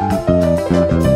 Música